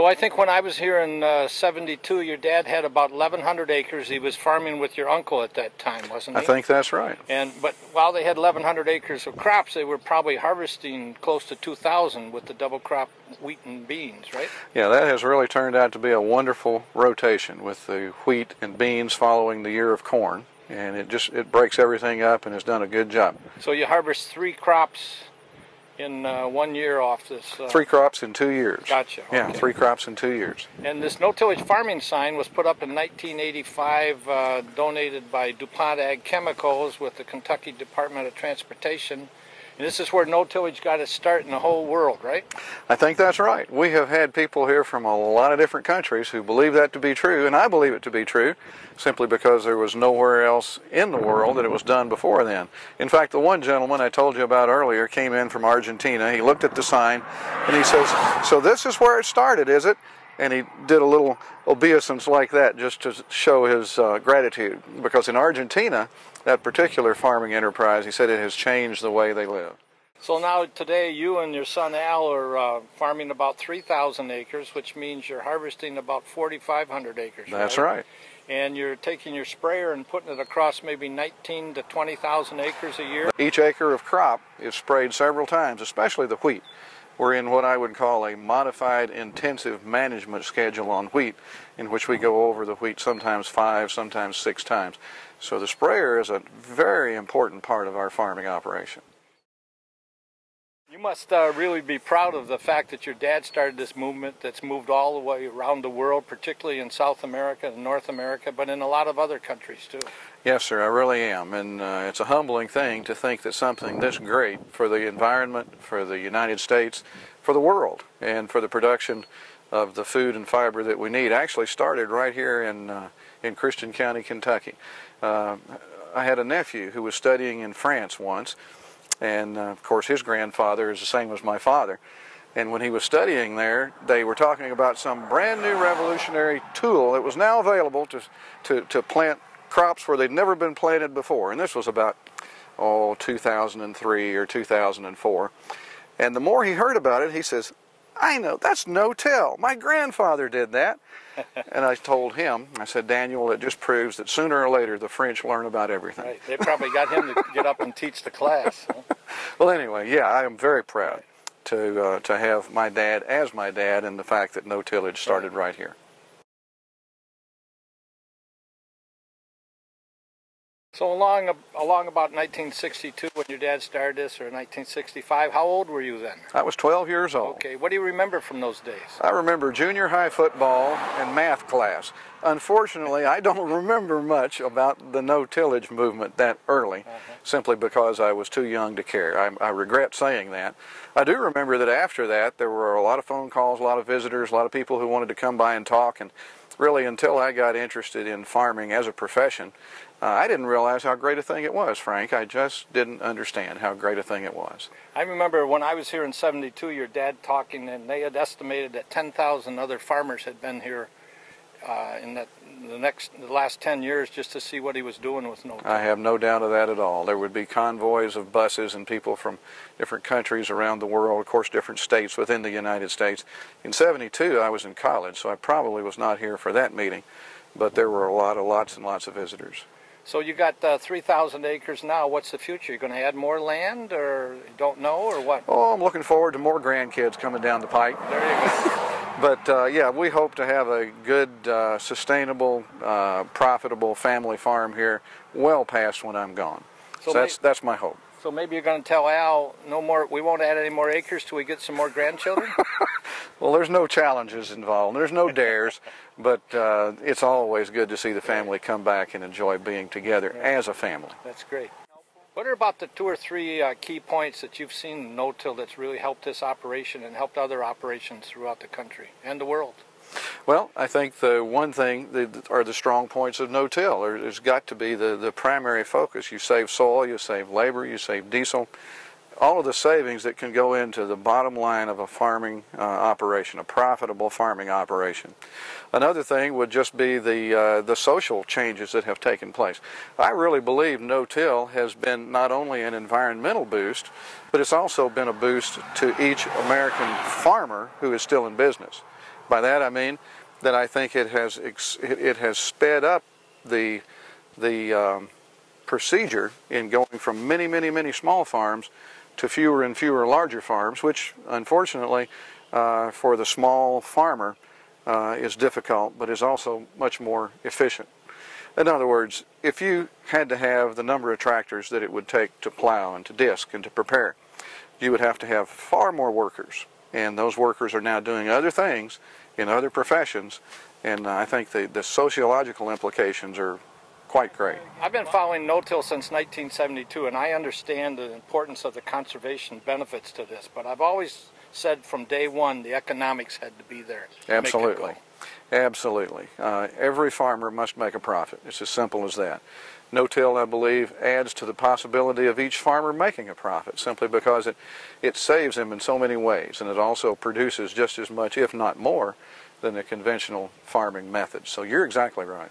So I think when I was here in uh, 72, your dad had about 1,100 acres. He was farming with your uncle at that time, wasn't he? I think that's right. And But while they had 1,100 acres of crops, they were probably harvesting close to 2,000 with the double crop wheat and beans, right? Yeah, that has really turned out to be a wonderful rotation with the wheat and beans following the year of corn. And it just it breaks everything up and has done a good job. So you harvest three crops in uh, one year off this. Uh, three crops in two years. Gotcha. Yeah, okay. three crops in two years. And this no-tillage farming sign was put up in 1985, uh, donated by DuPont Ag Chemicals with the Kentucky Department of Transportation. And this is where no-tillage got its start in the whole world, right? I think that's right. We have had people here from a lot of different countries who believe that to be true, and I believe it to be true, simply because there was nowhere else in the world that it was done before then. In fact, the one gentleman I told you about earlier came in from Argentina. He looked at the sign, and he says, so this is where it started, is it? And he did a little obeisance like that just to show his uh, gratitude. Because in Argentina, that particular farming enterprise, he said it has changed the way they live. So now today you and your son Al are uh, farming about 3,000 acres, which means you're harvesting about 4,500 acres. That's right? right. And you're taking your sprayer and putting it across maybe 19 to 20,000 acres a year. Each acre of crop is sprayed several times, especially the wheat. We're in what I would call a modified intensive management schedule on wheat, in which we go over the wheat sometimes five, sometimes six times. So the sprayer is a very important part of our farming operation. You must uh, really be proud of the fact that your dad started this movement that's moved all the way around the world, particularly in South America and North America, but in a lot of other countries too. Yes, sir, I really am. And uh, it's a humbling thing to think that something this great for the environment, for the United States, for the world, and for the production of the food and fiber that we need actually started right here in, uh, in Christian County, Kentucky. Uh, I had a nephew who was studying in France once, and uh, of course his grandfather is the same as my father. And when he was studying there, they were talking about some brand new revolutionary tool that was now available to, to, to plant crops where they'd never been planted before. And this was about, oh, 2003 or 2004. And the more he heard about it, he says, I know, that's no-till. My grandfather did that. and I told him, I said, Daniel, it just proves that sooner or later the French learn about everything. Right. They probably got him to get up and teach the class. Huh? well, anyway, yeah, I am very proud to, uh, to have my dad as my dad and the fact that no-tillage started right here. So along along about 1962, when your dad started this, or 1965, how old were you then? I was 12 years old. Okay, what do you remember from those days? I remember junior high football and math class. Unfortunately, I don't remember much about the no-tillage movement that early, uh -huh. simply because I was too young to care. I, I regret saying that. I do remember that after that, there were a lot of phone calls, a lot of visitors, a lot of people who wanted to come by and talk, and really until I got interested in farming as a profession, uh, I didn't realize how great a thing it was, Frank. I just didn't understand how great a thing it was. I remember when I was here in 72, your dad talking, and they had estimated that 10,000 other farmers had been here uh, in that, the next the last 10 years just to see what he was doing with no I have no doubt of that at all. There would be convoys of buses and people from different countries around the world, of course different states within the United States. In 72 I was in college, so I probably was not here for that meeting, but there were a lot of lots and lots of visitors. So you got uh, 3,000 acres now. What's the future? You're going to add more land, or don't know, or what? Oh, I'm looking forward to more grandkids coming down the pike. There you go. But uh, yeah, we hope to have a good, uh, sustainable, uh, profitable family farm here well past when I'm gone. So, so that's that's my hope. So maybe you're going to tell Al, no more. We won't add any more acres till we get some more grandchildren. well, there's no challenges involved. There's no dares, but uh, it's always good to see the family come back and enjoy being together right. as a family. That's great. What are about the two or three uh, key points that you've seen no-till that's really helped this operation and helped other operations throughout the country and the world? Well, I think the one thing that are the strong points of no-till. There's got to be the, the primary focus. You save soil, you save labor, you save diesel. All of the savings that can go into the bottom line of a farming uh, operation, a profitable farming operation. Another thing would just be the, uh, the social changes that have taken place. I really believe no-till has been not only an environmental boost, but it's also been a boost to each American farmer who is still in business. By that I mean that I think it has it has sped up the the um, procedure in going from many, many, many small farms to fewer and fewer larger farms, which unfortunately uh, for the small farmer uh, is difficult, but is also much more efficient. In other words, if you had to have the number of tractors that it would take to plow and to disc and to prepare, you would have to have far more workers. And those workers are now doing other things in other professions, and I think the, the sociological implications are quite great. I've been following no-till since 1972, and I understand the importance of the conservation benefits to this, but I've always said from day one the economics had to be there. To Absolutely. Absolutely. Uh, every farmer must make a profit. It's as simple as that. No-till, I believe, adds to the possibility of each farmer making a profit simply because it, it saves him in so many ways, and it also produces just as much, if not more, than the conventional farming methods. So you're exactly right.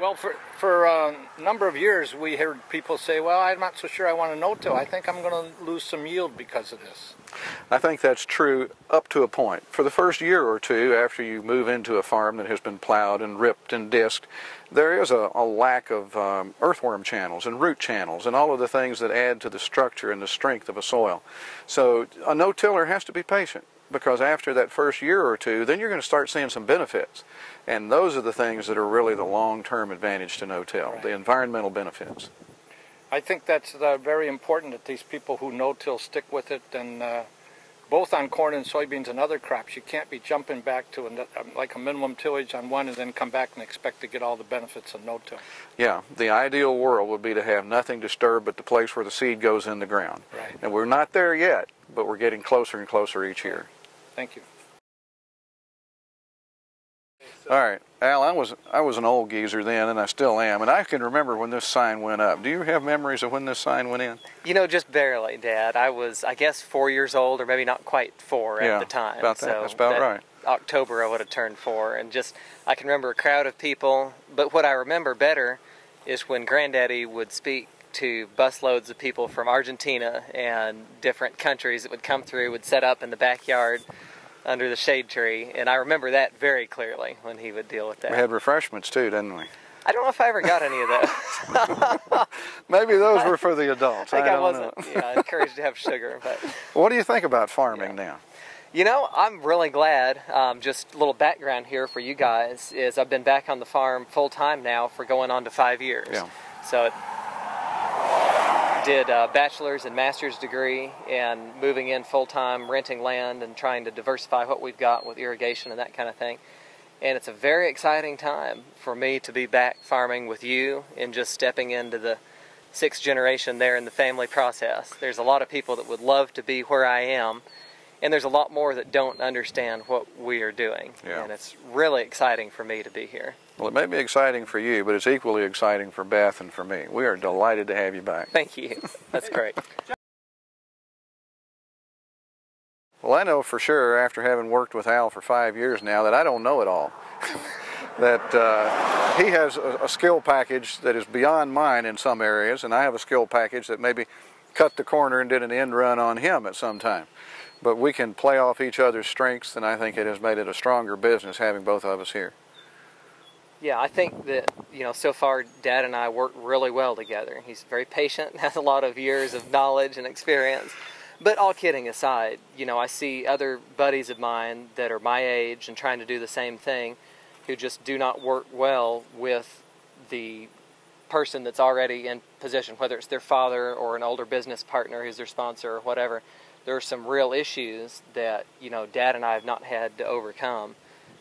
Well, for, for a number of years, we heard people say, well, I'm not so sure I want to no-till. I think I'm going to lose some yield because of this. I think that's true up to a point. For the first year or two after you move into a farm that has been plowed and ripped and disked, there is a, a lack of um, earthworm channels and root channels and all of the things that add to the structure and the strength of a soil. So a no-tiller has to be patient because after that first year or two, then you're going to start seeing some benefits. And those are the things that are really the long-term advantage to no-till, right. the environmental benefits. I think that's uh, very important that these people who no-till stick with it and uh, both on corn and soybeans and other crops, you can't be jumping back to a, um, like a minimum tillage on one and then come back and expect to get all the benefits of no-till. Yeah, the ideal world would be to have nothing disturbed but the place where the seed goes in the ground. Right. And we're not there yet, but we're getting closer and closer each year. Thank you. All right, Al, I was I was an old geezer then, and I still am, and I can remember when this sign went up. Do you have memories of when this sign went in? You know, just barely, Dad. I was, I guess, four years old, or maybe not quite four yeah, at the time. About that. So That's about that right. October, I would have turned four, and just I can remember a crowd of people. But what I remember better is when Granddaddy would speak to busloads of people from Argentina and different countries that would come through, would set up in the backyard under the shade tree, and I remember that very clearly when he would deal with that. We had refreshments too, didn't we? I don't know if I ever got any of those. Maybe those were for the adults. I, think I, I wasn't know. yeah, encouraged to have sugar. But what do you think about farming yeah. now? You know, I'm really glad. Um, just a little background here for you guys is I've been back on the farm full time now for going on to five years. Yeah. So it, did a bachelor's and master's degree and moving in full time, renting land and trying to diversify what we've got with irrigation and that kind of thing. And it's a very exciting time for me to be back farming with you and just stepping into the sixth generation there in the family process. There's a lot of people that would love to be where I am, and there's a lot more that don't understand what we are doing. Yeah. And it's really exciting for me to be here. Well, it may be exciting for you, but it's equally exciting for Beth and for me. We are delighted to have you back. Thank you. That's great. Well, I know for sure, after having worked with Al for five years now, that I don't know it all. that uh, he has a, a, skill package that is beyond mine in some areas, and I have a skill package that maybe cut the corner and did an end run on him at some time. But we can play off each other's strengths, and I think it has made it a stronger business having both of us here. Yeah, I think that, you know, so far Dad and I work really well together. He's very patient, has a lot of years of knowledge and experience. But all kidding aside, you know, I see other buddies of mine that are my age and trying to do the same thing who just do not work well with the person that's already in position, whether it's their father or an older business partner who's their sponsor or whatever. There are some real issues that, you know, Dad and I have not had to overcome.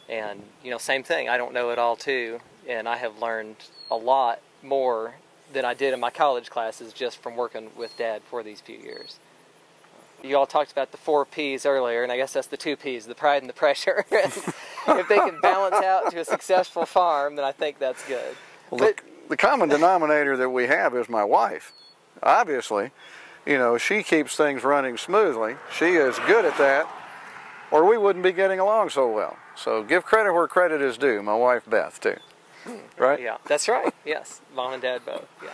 And, you know, same thing, I don't know it all too, and I have learned a lot more than I did in my college classes just from working with Dad for these few years. You all talked about the four P's earlier, and I guess that's the two P's, the pride and the pressure. if they can balance out to a successful farm, then I think that's good. Well, but, the, the common denominator that we have is my wife. Obviously, you know, she keeps things running smoothly. She is good at that, or we wouldn't be getting along so well. So give credit where credit is due. My wife Beth too. Hmm. Right? Yeah, that's right. Yes, mom and dad both. Yeah.